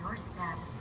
your step.